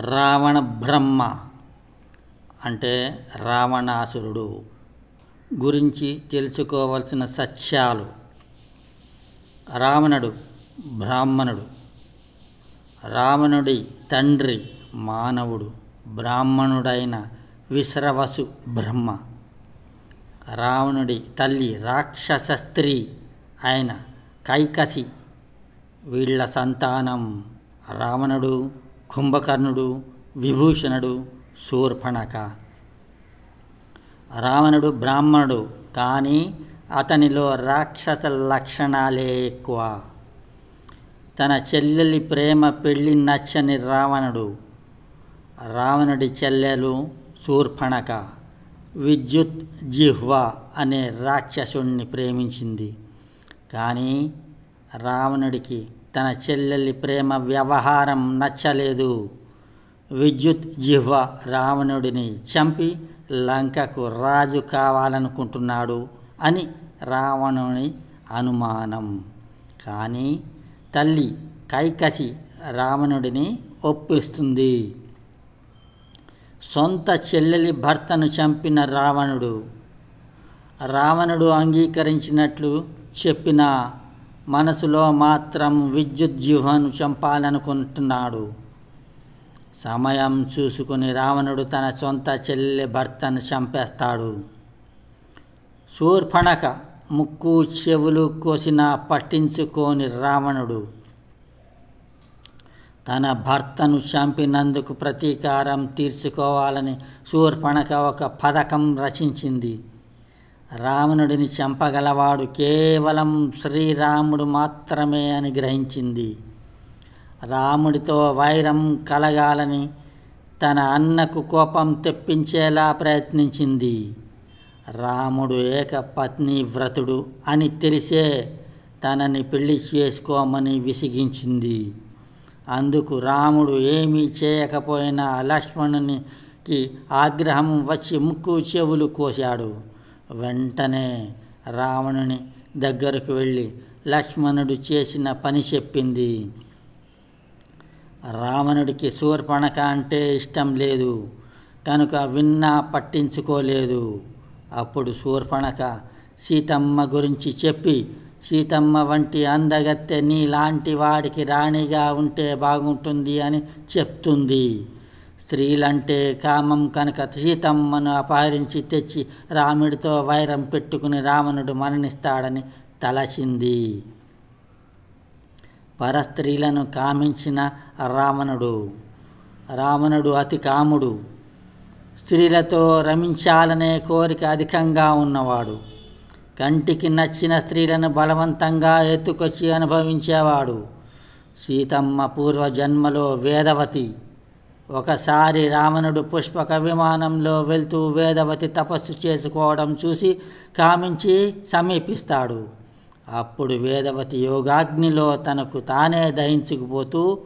రావణ బ్రహ్మ అంటే రావణాసురుడు గురించి తెలుసుకోవలసిన సత్యాలు. రావణుడు బ్రాహ్మణుడు. రావణుడి తండ్రి మానవుడు బ్రాహ్మణుడైన విశ్రవసు బ్రహ్మ. రావణుడి తల్లి రాక్షస స్త్రీ అయిన కైకసి. వీళ్ళ సంతానం రావణుడు. కుంభకర్ణుడు విభూషణుడు శూర్పణక. రావణుడు బ్రాహ్మణుడు కానీ అతనిలో రాక్షస లక్షణాలే ఎక్కువ. తన చెల్లెలి ప్రేమ పెళ్ళి నచ్చని రావణుడు. రావణుడి చెల్లెలు శూర్పణక. విద్యుత్ జిహ్వ అనే రాక్షసుణ్ణి ప్రేమించింది. కానీ రావణుడికి తన చెల్లెలి ప్రేమ వ్యవహారం నచ్చలేదు. విద్యుత్ జిహ్వ రావణుడిని చంపి లంకకు రాజు కావాలనుకుంటున్నాడు అని రావణుని అనుమానం. కానీ తల్లి కైకసి రావణుడిని ఒప్పిస్తుంది. సొంత చెల్లెలి భర్తను చంపిన రావణుడు. రావణుడు అంగీకరించినట్లు చెప్పిన మనసులో మాత్రం విద్యుత్ జీవను చంపాలనుకుంటున్నాడు. సమయం చూసుకుని రావణుడు తన సొంత చెల్లె భర్తను చంపేస్తాడు. శూర్పణక ముక్కు చెవులు కోసిన పట్టించుకోని రావణుడు తన భర్తను చంపినందుకు ప్రతీకారం తీర్చుకోవాలని శూర్పణక ఒక పథకం రచించింది. రావణుడిని చంపగలవాడు కేవలం శ్రీరాముడు మాత్రమే అని గ్రహించింది. రాముడితో వైరం కలగాలని తన అన్నకు కోపం తెప్పించేలా ప్రయత్నించింది. రాముడు ఏకపత్ని వ్రతుడు అని తెలిసే తనని పెళ్ళి చేసుకోమని విసిగించింది. అందుకు రాముడు ఏమీ చేయకపోయినా లక్ష్మణునికి ఆగ్రహం వచ్చి ముక్కు చెవులు కోశాడు. వెంటనే రావణుని దగ్గరకు వెళ్ళి లక్ష్మణుడు చేసిన పని చెప్పింది. రావణుడికి శూర్పణక అంటే ఇష్టం లేదు కనుక విన్నా పట్టించుకోలేదు. అప్పుడు శూర్పణక సీతమ్మ గురించి చెప్పి సీతమ్మ వంటి అందగత్తె నీలాంటి వాడికి రాణిగా ఉంటే బాగుంటుంది అని చెప్తుంది. స్త్రీలంటే కామం కనుక సీతమ్మను అపహరించి తెచ్చి రాముడితో వైరం పెట్టుకుని రావణుడు మరణిస్తాడని తలసింది పరస్త్రీలను కామించిన రావణుడు. రావణుడు అతి కాముడు. స్త్రీలతో రమించాలనే కోరిక అధికంగా ఉన్నవాడు. కంటికి నచ్చిన స్త్రీలను బలవంతంగా ఎత్తుకొచ్చి అనుభవించేవాడు. సీతమ్మ పూర్వజన్మలో వేదవతి. ఒకసారి రావణుడు పుష్పక విమానంలో వెళ్తూ వేదవతి తపస్సు చేసుకోవడం చూసి కామించి సమీపిస్తాడు. అప్పుడు వేదవతి యోగాగ్నిలో తనకు తానే దహించుకుపోతూ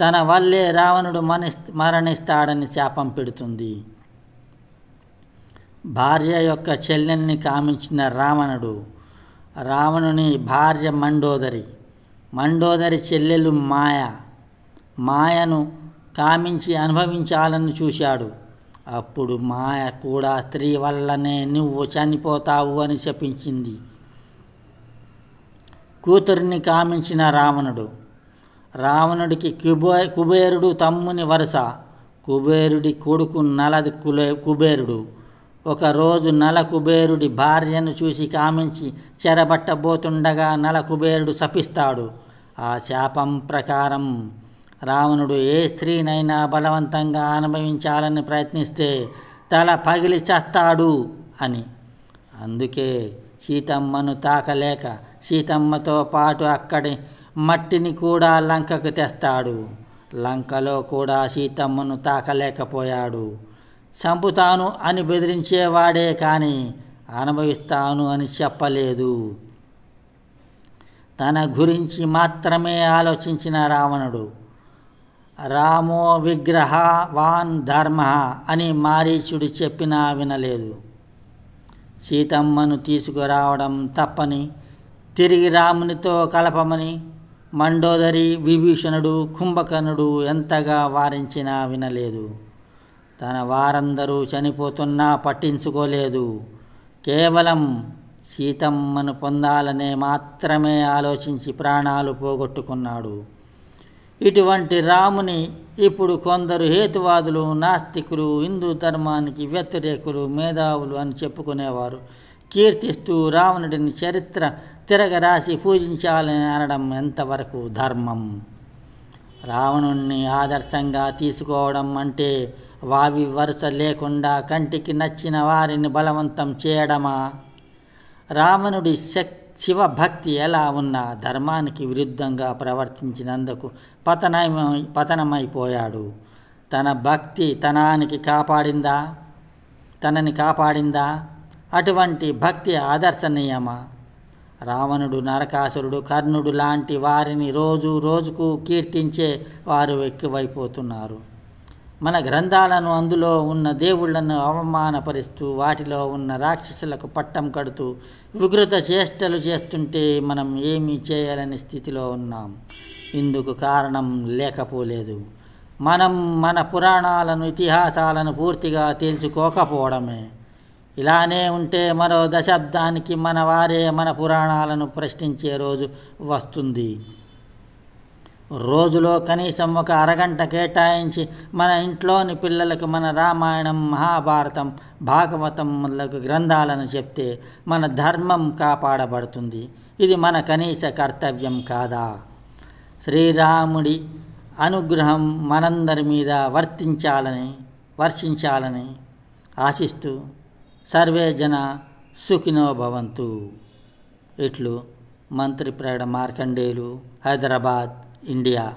తన వల్లే రావణుడు మని మరణిస్తాడని శాపం పెడుతుంది. భార్య యొక్క చెల్లెల్ని కామించిన రావణుడు రావణుని భార్య మండోదరి. మండోదరి చెల్లెలు మాయ. మాయను కామించి అనుభవించాలని చూశాడు. అప్పుడు మాయ కూడా స్త్రీ వల్లనే నువ్వు చనిపోతావు అని చెప్పించింది కూతురిని కామించిన రావణుడు. రావణుడికి కుబే కుబేరుడు తమ్ముని వరుస. కుబేరుడి కొడుకు నలది కులే కుబేరుడు. ఒకరోజు నల కుబేరుడి భార్యను చూసి కామించి చెరబట్టబోతుండగా నల కుబేరుడు శపిస్తాడు. ఆ శాపం ప్రకారం రావణుడు ఏ స్త్రీనైనా బలవంతంగా అనుభవించాలని ప్రయత్నిస్తే తల పగిలి చస్తాడు అని. అందుకే సీతమ్మను తాకలేక సీతమ్మతో పాటు అక్కడి మట్టిని కూడా లంకకు తెస్తాడు. లంకలో కూడా సీతమ్మను తాకలేకపోయాడు. చంపుతాను అని బెదిరించేవాడే కానీ అనుభవిస్తాను అని చెప్పలేదు. తన గురించి మాత్రమే ఆలోచించిన రావణుడు రామో విగ్రహ వాన్ ధర్మ అని మారీచుడు చెప్పినా వినలేదు. సీతమ్మను తీసుకురావడం తప్పని తిరిగి రామునితో కలపమని మండోదరి విభీషణుడు కుంభకర్ణుడు ఎంతగా వారించినా వినలేదు. తన వారందరూ చనిపోతున్నా పట్టించుకోలేదు. కేవలం సీతమ్మను పొందాలనే మాత్రమే ఆలోచించి ప్రాణాలు పోగొట్టుకున్నాడు. ఇటువంటి రాముని ఇప్పుడు కొందరు హేతువాదులు నాస్తికులు హిందూ ధర్మానికి వ్యతిరేకులు మేధావులు అని చెప్పుకునేవారు. కీర్తిస్తూ రావణుడిని చరిత్ర తిరగరాసి పూజించాలని అనడం ఎంతవరకు ధర్మం? రావణుణ్ణి ఆదర్శంగా తీసుకోవడం అంటే వావి వరుస లేకుండా కంటికి నచ్చిన వారిని బలవంతం చేయడమా? రావణుడి శక్తి శివభక్తి ఎలా ఉన్నా ధర్మానికి విరుద్ధంగా ప్రవర్తించినందుకు పతనమై పతనమైపోయాడు. తన భక్తి తనానికి కాపాడిందా? తనని కాపాడిందా? అటువంటి భక్తి ఆదర్శనీయమ? రావణుడు నరకాసురుడు కర్ణుడు లాంటి వారిని రోజు రోజుకు కీర్తించే వారు ఎక్కువైపోతున్నారు. మన గ్రంథాలను అందులో ఉన్న దేవుళ్ళను అవమానపరుస్తూ వాటిలో ఉన్న రాక్షసులకు పట్టం కడుతూ వికృత చేష్టలు చేస్తుంటే మనం ఏమీ చేయాలని స్థితిలో ఉన్నాం. ఇందుకు కారణం లేకపోలేదు. మనం మన పురాణాలను ఇతిహాసాలను పూర్తిగా తెలుసుకోకపోవడమే ఇలానే ఉంటే మరో దశాబ్దానికి మన వారే మన పురాణాలను ప్రశ్నించే రోజు వస్తుంది. రోజులో కనీసం ఒక అరగంట కేటాయించి మన ఇంట్లోని పిల్లలకు మన రామాయణం మహాభారతం భాగవతం మొదలగు గ్రంథాలను చెప్తే మన ధర్మం కాపాడబడుతుంది. ఇది మన కనీస కర్తవ్యం కాదా? శ్రీరాముడి అనుగ్రహం మనందరి మీద వర్తించాలని వర్షించాలని ఆశిస్తూ సర్వే జన సుఖినో భవంతు. ఇట్లు మంత్రి ప్రేడ మార్కండేయులు హైదరాబాద్. India.